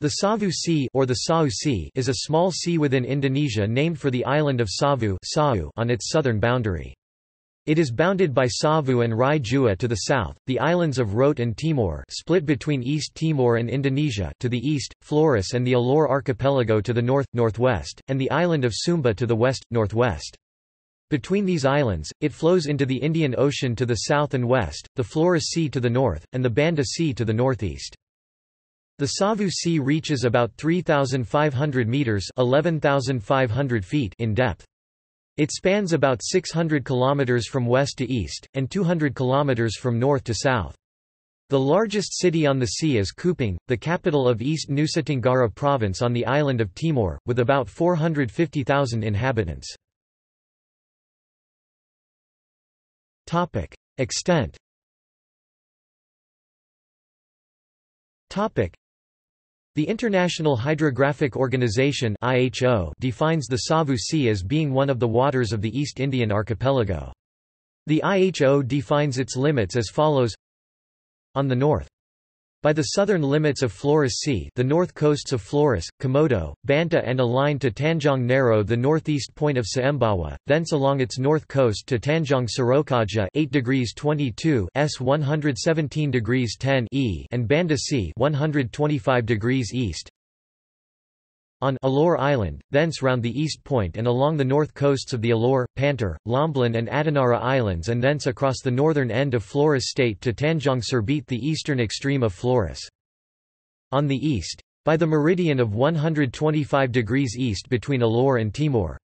The Savu Sea, or the Sawu Sea is a small sea within Indonesia named for the island of Savu on its southern boundary. It is bounded by Savu and Rai Jua to the south, the islands of Rote and Timor split between East Timor and Indonesia to the east, Flores and the Alor archipelago to the north-northwest, and the island of Sumba to the west-northwest. Between these islands, it flows into the Indian Ocean to the south and west, the Flores Sea to the north, and the Banda Sea to the northeast. The Savu Sea reaches about 3,500 meters (11,500 feet) in depth. It spans about 600 kilometers from west to east, and 200 kilometers from north to south. The largest city on the sea is Kupang, the capital of East Nusa Tenggara province on the island of Timor, with about 450,000 inhabitants. Extent the International Hydrographic Organization (IHO) defines the Savu Sea as being one of the waters of the East Indian archipelago. The IHO defines its limits as follows: On the north, by the southern limits of Flores Sea the north coasts of Flores, Komodo, Banta and a line to Tanjong Naro the northeast point of Soembawa, thence along its north coast to Tanjong Surokaja 8 degrees 22 s 117 degrees 10 e and Banda Sea 125 degrees east, on Alor Island, thence round the east point and along the north coasts of the Alor, Pantar, Lomblen and Adonara Islands and thence across the northern end of Flores Strait to Tanjong Serbet the eastern extreme of Flores. On the east, by the meridian of 125 degrees east between Alor and Timor.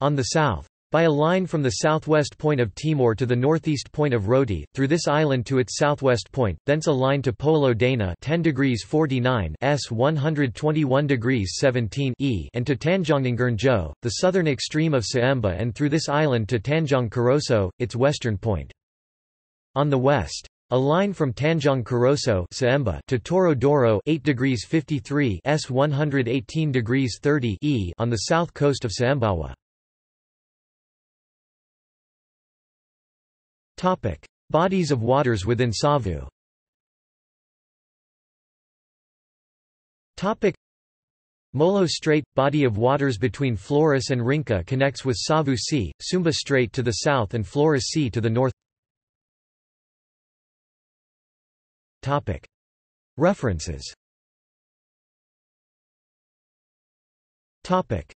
On the south, by a line from the southwest point of Timor to the northeast point of Roti, through this island to its southwest point, thence a line to Polo Dana 10 degrees 49 s 121 degrees 17 e and to Tanjongngerjo, the southern extreme of Soemba and through this island to Tanjong Karoso, its western point. On the west, a line from Tanjong Karoso to Toro Doro 8 degrees 53 s 118 degrees 30 e on the south coast of Soembawa. Topic: Bodies of waters within Savu. Topic: Molo Strait – body of waters between Flores and Rinca connects with Savu Sea, Sumba Strait to the south and Flores Sea to the north Topic. References Topic.